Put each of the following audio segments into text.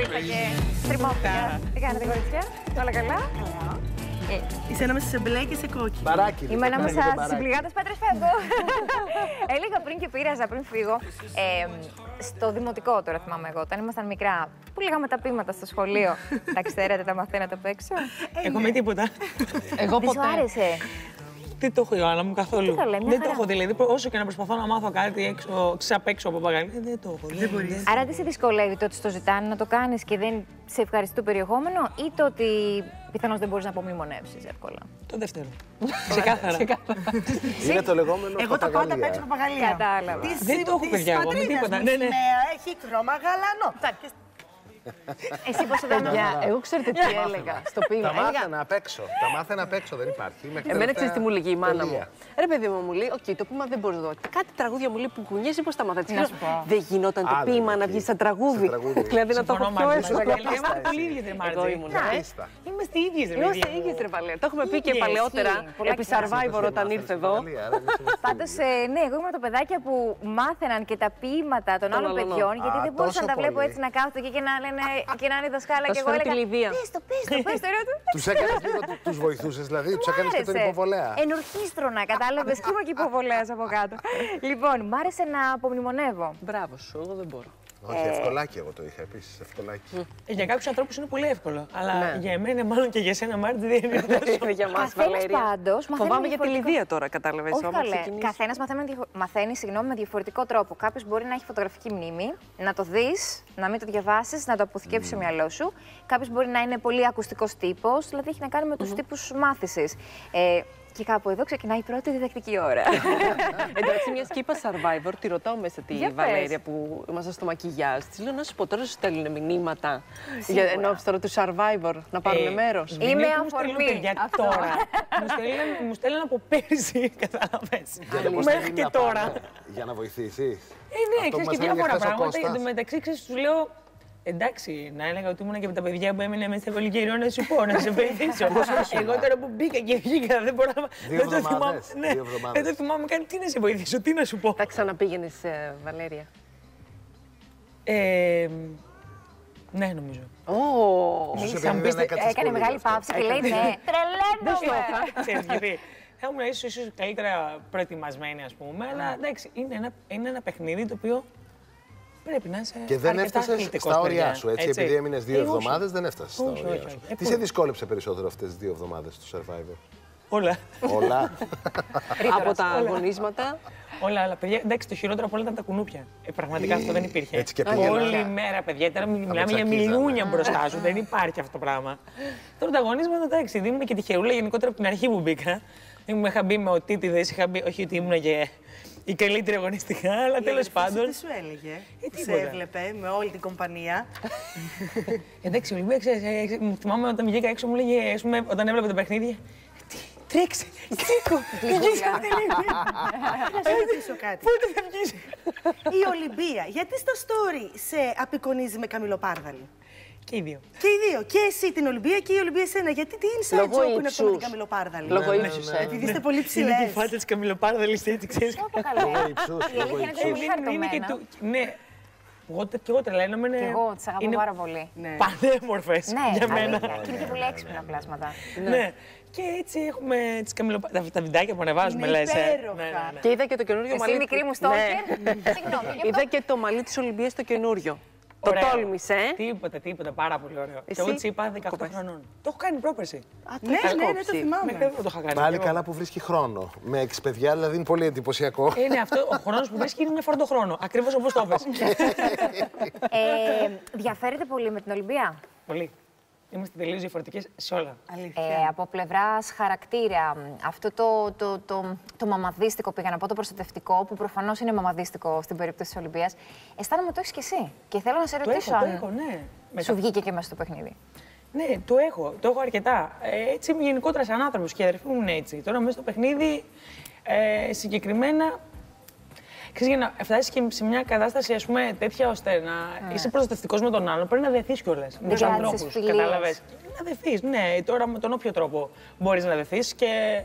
ήρθα και στριμώθηκα. Τι κάνετε, κοριτσιά, όλα καλά. Ε, είσαι ανάμεσα σε μπλε και σε κόκκινο. Μπαράκι. Είμαι ανάμεσα στις πληγάτε πέτρες, φεύγω. Έλεγα πριν και πήραζα πριν φύγω. Ε, στο δημοτικό τώρα θυμάμαι εγώ, όταν ήμασταν μικρά, που λέγαμε τα πείματα στο σχολείο. Τα ξέρετε, τα μαθαίνατε απ' έξω. Εγώ με τίποτα. Εγώ Δεν σου ποτέ. άρεσε; Τι το έχω, Ιωάννα μου, καθόλου. Τι καλέ, μια δεν το χαρά. έχω. Δηλαδή, όσο και να προσπαθώ να μάθω κάτι έξω, ξαπ' έξω από παγαλί, ε, δεν το έχω. Δεν μπορείς. Άρα δεν σε δυσκολεύει το ότι στο ζητάνε να το κάνεις και δεν σε ευχαριστεί το περιεχόμενο ή το ότι πιθανώς δεν μπορείς να απομνημονεύσεις εύκολα; Το δεύτερο. Ξεκάθαρα. Είναι το λεγόμενο Εγώ τα πάντα παπαγαλία. παίξω παπαγαλία. Κατάλαβα. Της- Δεν το έχω, της παιδιά, εγώ, με πατρίδας τίποτα. μου, Ναι, ναι. σημαία έχει χρώμα γαλανό. Τσακ, και Εσύ πώς το Παιδιά, εγώ ξέρετε τι έλεγα στο ποίημα. Τα Έλεγα, μάθαινα απ' έξω. Τα μάθαινα απ' έξω, δεν υπάρχει. Μέχρι Εμένα τελευταία ξέρεις τι μου λέγει η μάνα μου. τελεία. Ρε παιδί μου, μου λέει: Οκ, το ποίημα δεν μπορεί να δω. Κάτι τραγούδια μου λέει που κουνιέσαι, πώς τα μαθαίνεις. Να σου πω. Δεν γινόταν το Άλλο ποίημα είναι να εκεί. βγεις σαν τραγούδι. Σε τραγούδι. Δηλαδή να το έχω Συμφωνώ πιο μαζί σου. εύκολα. Είμαστε είμαστε πολύ ίδιοι, δεν μ' Εγώ άρεσε. ήμουν. Να. ε. Πίστα. Είμαστε ίδιοι, ρε Είμαστε παιδί μου. ίδιοι, ρε Βαλέ. Το έχουμε πει και Ίδιες, παλαιότερα ισχύει. Πολλά επί κοινά. Survivor όταν Μάθαινες ήρθε εδώ. παπαγαλία, άρα εμείς είμαστε Πάντως, ναι, εγώ ήμουν τα παιδάκια που μάθαιναν και τα ποίηματα των άλλων άλλων. παιδιών, γιατί Α, δεν μπορούσα τόσο να τα βλέπω πολύ. έτσι να κάθονται εκεί και να λένε και να είναι η δασκάλα Θα και σου εγώ φέρω τη έλεγα. Λιδία. Πες το, πες το, πες το, ρε τους. Του έκανες λίγο, τους βοηθούσες δηλαδή, τους έκανες και τον άρεσε. υποβολέα. Ενορχίστρωνα, κατάλαβες και είμαι και υποβολέας από κάτω. λοιπόν, μ' άρεσε να απομνημονεύω. Μπράβο σου, εγώ δεν μπορώ. Όχι, ευκολάκι εγώ το είχα επίσης. Ευκολάκι. Ε, Για κάποιους ανθρώπους είναι πολύ εύκολο. Αλλά Ναι. για εμένα, μάλλον και για σένα, Μάρτιν, δεν είναι τόσο. Είναι για μας, Καθένας Βαλέρια. πάντως μαθαίνει Φοβάμαι με για τη διαφορετικό- Λιδία τώρα, κατάλαβες. Όχι καλέ. Καθένας μαθαίνει συγγνώμη, με διαφορετικό τρόπο. Κάποιος μπορεί να έχει φωτογραφική μνήμη, να το δεις, να μην το διαβάσεις, να το αποθηκεύσει στο μυαλό σου. Κάποιος μπορεί να είναι πολύ ακουστικός τύπος, δηλαδή έχει να κάνει με τους τύπους μάθησης. Ε, και κάπου εδώ ξεκινάει η πρώτη διδακτική ώρα. Εντάξει, μιας και είπα survivor, τη ρωτάω μέσα τη Για πες. Βαλέρια που ήμασταν στο μακιγιάζ. Της λέω να σου πω τώρα σου στέλνουν μηνύματα Σίγουρα. για ενώπιση τώρα του survivor να πάρουν Ε, μέρος. Είμαι Μηνύματα μου στέλνουν αφορμή. παιδιά Αυτό. τώρα. μου, στέλνουν, μου στέλνουν από πέρσι, κατάλαβες. Για πώς Μέχρι θέλει και να τώρα. πάνε, Για να βοηθήσεις. Ε, ναι, Αυτό που ξέρεις μας και έλεγε διάφορα χθες ο πράγματα. Κώστας. Εν τω μεταξύ, ξέρεις, τους λέω. Εντάξει, να έλεγα ότι ήμουν και από τα παιδιά που έμεινε μέσα σε πολύ καιρό να σου πω, να σε βοηθήσω. Εγώ τώρα που μπήκα και βγήκα, δεν μπορώ να. Δύο δεν το θυμάμαι. εβδομάδες, Ναι, δύο εβδομάδες. δεν το θυμάμαι καν. Τι να σε βοηθήσω, τι να σου πω. Τα ξαναπήγαινες, Βαλέρια. Ε, ναι, νομίζω. Ω, Ίσως σαν επειδή δεν πείστε- έκατσες Έκανε πολύ μεγάλη γι' αυτό. παύση και λέει ναι. Τρελαίνομαι. Ξέρεις γιατί. Θα ήμουν ίσως ίσως καλύτερα προετοιμασμένη, ας πούμε. Αλλά εντάξει, είναι ένα, είναι ένα παιχνίδι το οποίο πρέπει να είσαι. Και δεν αρκετά έφτασες αθλητικός, στα όρια παιδιά. σου, έτσι, επειδή έμεινες δύο Ε, όχι. εβδομάδες, δεν έφτασες στα Όχι, όρια όχι, σου. όχι. Ε, Τι πού- σε δυσκόλεψε περισσότερο αυτές τι δύο εβδομάδες του survivor; Όλα. Όλα. από τα αγωνίσματα. Όλα, αλλά παιδιά, εντάξει, το χειρότερο από όλα ήταν τα κουνούπια. Ε, πραγματικά αυτό δεν υπήρχε. Έτσι και πήγαινα. Όλη μέρα, παιδιά, τώρα μιλάμε για τσακίζανε. μιλούνια μπροστά σου. δεν υπάρχει αυτό το πράγμα. Τώρα τα αγωνίσματα, εντάξει, ήμουν και τυχερούλα γενικότερα από την αρχή που μπήκα. Ήμουν, είχα μπει με οτίτιδε, είχα μπει, όχι ότι ήμουν και η καλύτερη αγωνιστικά, αλλά τέλος πάντων. Τι σου έλεγε, που σε τίποτα. έβλεπε με όλη την κομπανία; Εντάξει, ο Ολυμπία, ξέρεις, ε, μου θυμάμαι όταν βγήκα έξω, μου λέγε, ας πούμε, όταν έβλεπε το παιχνίδι, «Τι, τρέξε, σήκω, βγήκα από την Ολυμπία. Να σε ρωτήσω κάτι. Πότε θα βγεις; Η Ολυμπία, γιατί στο story σε απεικονίζει με καμιλοπάρδαλη; Και οι δύο. Και οι δύο. Και εσύ την Ολυμπία και η Ολυμπία εσένα. Γιατί τι inside Λόγω joke είναι αυτό με την ύψους. καμιλοπάρδαλη; Λόγω Ναι, ναι, ύψου, ναι. ε. Επειδή είστε πολύ Είναι ψηλές. και η φάτα της Καμιλοπάρδαλης, έτσι, ξέρεις. Λόγω υψούς, Η λόγω αλήθεια είναι ότι είναι υψούς. πολύ Είναι και χαρτωμένα. του- Ναι, εγώ, τε- και εγώ τρελαίνομαι. Και εγώ τις αγαπώ πάρα πολύ. Ναι. Πανέμορφες Ναι, για μένα. αλήθεια. Και είναι και πολύ έξυπνα πλάσματα. Ναι. Και έτσι έχουμε τις καμιλοπάρδες, τα, τα βιντεάκια που ανεβάζουμε, Είναι λες. ε. υπέροχα. Ναι, ναι, ναι. Και είδα και το καινούριο Εσύ μαλλί. μικρή μου Ναι. στόκερ. Συγγνώμη. γι' αυτό. Είδα και το μαλλί της Ολυμπίας το καινούριο. Το Ωραίο. τόλμησε, ε. Τίποτα, τίποτα, πάρα πολύ ωραίο. Και Εσύ; εγώ της είπα 18 Κοπές. χρονών. Το έχω κάνει πρόπερση. Α, το Ναι, έχεις ναι, ναι, κόψει. το θυμάμαι. Μέχρι εδώ το είχα κάνει. Πάλι Εγώ. καλά που βρίσκει χρόνο. Με έξι παιδιά, δηλαδή είναι πολύ εντυπωσιακό. Είναι αυτό, ο χρόνος που βρίσκει είναι μια φορά το χρόνο. Ακριβώς όπως το είπες. Ε, διαφέρετε πολύ με την Ολυμπία; Πολύ. Είμαστε τελείως διαφορετικές σε όλα. Αλήθεια. Ε, από πλευράς χαρακτήρα, μ, αυτό το, το, το, το μαμαδίστικο πήγα να πω, το προστατευτικό, που προφανώς είναι μαμαδίστικο στην περίπτωση της Ολυμπίας, αισθάνομαι το έχεις και εσύ. Και θέλω να σε Το ρωτήσω έχω, το αν έχω, ναι. Με σου βγήκε και μέσα στο παιχνίδι. Ναι, το έχω. Το έχω αρκετά. Ε, έτσι είμαι γενικότερα σαν άνθρωπος και η αδερφή μου είναι έτσι. Τώρα μέσα στο παιχνίδι ε, συγκεκριμένα. Ξέρεις, για να φτάσεις και σε μια κατάσταση ας πούμε, τέτοια ώστε να είσαι προστατευτικός με τον άλλον, πρέπει να δεθείς κιόλας με τους κράτησες ανθρώπους. φιλίες. Κατάλαβες. Να δεθείς, ναι, τώρα με τον όποιο τρόπο μπορείς να δεθείς και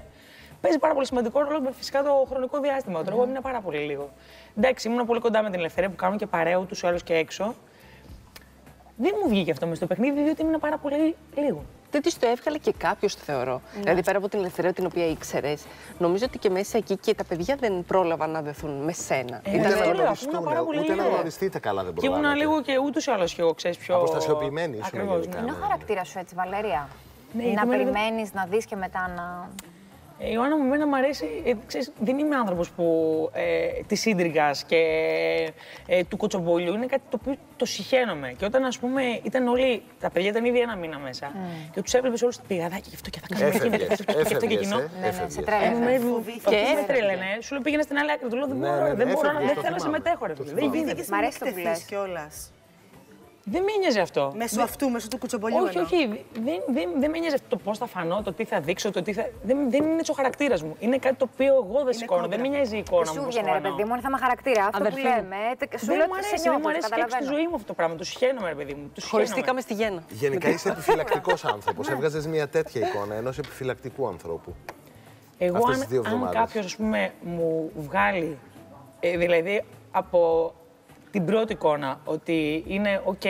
παίζει πάρα πολύ σημαντικό ρόλο με φυσικά το χρονικό διάστημα. Τώρα εγώ έμεινα πάρα πολύ λίγο. Εντάξει, ήμουν πολύ κοντά με την ελευθερία που κάνουμε και παρέω του άλλου και έξω. Δεν μου βγήκε αυτό μες στο παιχνίδι, διότι ήμουν πάρα πολύ λίγο. Δεν της το έβγαλε και κάποιος, θεωρώ. Ναι. Δηλαδή, πέρα από την ελευθερία την οποία ήξερες, νομίζω ότι και μέσα εκεί και τα παιδιά δεν πρόλαβαν να δεθούν με σένα. Ε, Ούτε αυτό να λέω, γνωριστούν, ήμουν πάρα πολύ ούτε να λίγο. γνωριστείτε καλά δεν Και ήμουν προλάβατε. λίγο και ούτως ή άλλως και εγώ, ξέρεις πιο. Αποστασιοποιημένη ήσουν Ακριβώς, γενικά. ναι. Είναι ο χαρακτήρα σου έτσι, Βαλέρια; Ναι, να γιατί με- περιμένεις, να δεις και μετά να. Ε, Η Ιωάννα μου εμένα μου αρέσει, ε, ξέρεις, δεν είμαι άνθρωπος που ε, της σύντριγας και ε, του κοτσομπολιού, είναι κάτι το οποίο το συχαίνομαι. Και όταν ας πούμε ήταν όλοι, τα παιδιά ήταν ήδη ένα μήνα μέσα και τους έβλεπες όλους τα πηγαδάκια και αυτό και θα κάνουμε εκείνο και Έφευγες, αυτό και αυτό και έφευγες, εκείνο. ε, Ναι, ναι, σε έφευγες. τρέλαινε. Ε, με, Φοβήθηκες. και έφευγες. με τρέλαινε. Σου λέω πήγαινε στην άλλη άκρη. Του λέω δεν Ναι, μπορώ, ναι, δεν ναι, μπορώ, έφευγες, δεν το θέλω να θυμάμαι. συμμετέχω. Ρε, Το φίλε. Δεν θυμάμαι. γίνεται. Φοβήθηκες Μ' να αρέσει το που εκτεθείς λες. Κιόλας. Δεν με νοιάζει αυτό. Μέσω αυτού, μέσω του κουτσομπολιού. Όχι, εννοώ. όχι. Δεν, δεν, δεν με νοιάζει αυτό το πώς θα φανώ, το τι θα δείξω, το τι θα. Δεν, δεν είναι έτσι ο χαρακτήρας μου. Είναι κάτι το οποίο εγώ δεν σηκώνω. Δεν με κόντρα. νοιάζει η εικόνα μου. Σου πώς βγαίνει, θα ρε φανώ. παιδί μου, είναι θέμα χαρακτήρα. Αυτό Αδερφή που μου. λέμε. ε, Σου Δεν λέω μου ότι σε αρέσει, δεν νιώθω, μου αρέσει και έξω στη καταλαβαίνω. ζωή μου αυτό το πράγμα. Του συχαίνομαι, ρε παιδί μου. Τους Χωριστήκαμε συχαίνομαι. στη γέννα. Γενικά είσαι επιφυλακτικός άνθρωπος. Έβγαζες μια τέτοια εικόνα ενός επιφυλακτικού ανθρώπου. Εγώ, Αυτές αν, τις δύο αν εβδομάδες. κάποιος μου βγάλει, ε, δηλαδή από την πρώτη εικόνα, ότι είναι οκ,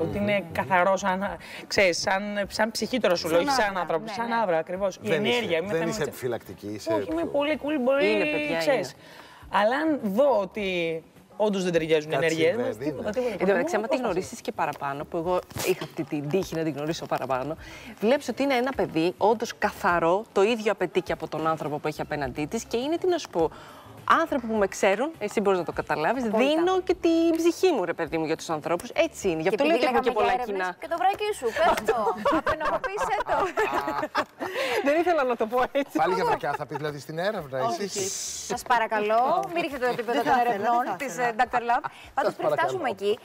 ότι είναι καθαρός, σαν, ξέρεις, σαν, σαν ψυχή τώρα σου λέω, όχι σαν άνθρωπο, σαν άβρα ακριβώς. Η Δεν είσαι- ενέργεια. είμαι δεν θέμα είσαι με- επιφυλακτική. Είσαι Όχι, είμαι πιο- πολύ cool, μπορεί, Είναι, παιδιά, ξέρεις. Αλλά αν δω ότι όντως δεν ταιριάζουν οι Κάτι ενέργειές μας, συμβαίνει, τίποτα, ναι. τίποτα. Εν τω μεταξύ, άμα τη Πώς θα γνωρίσει και παραπάνω, που εγώ είχα αυτή την τύχη να την γνωρίσω παραπάνω, βλέπεις ότι είναι ένα παιδί όντως καθαρό, το ίδιο απαιτεί και από τον άνθρωπο που έχει απέναντί της και είναι, τι να σου πω, άνθρωποι που με ξέρουν, εσύ μπορείς να το καταλάβεις, δίνω και την ψυχή μου, ρε παιδί μου, για τους ανθρώπους. Έτσι είναι. Γι' αυτό λέω επειδή ότι έχω και λέγαμε πολλά για έρευνες, κοινά. Και το βράκι σου, πες το. Απενοχοποίησέ το. Δεν ήθελα να το πω έτσι. Πάλι για βρακιά θα πεις δηλαδή στην έρευνα, εσύ. Σας παρακαλώ, μην ρίχνετε το επίπεδο των θα ήθελα, ερευνών δεν θα της ήθελα. Dr. Love. Πάντως, πριν παρακαλώ. φτάσουμε εκεί,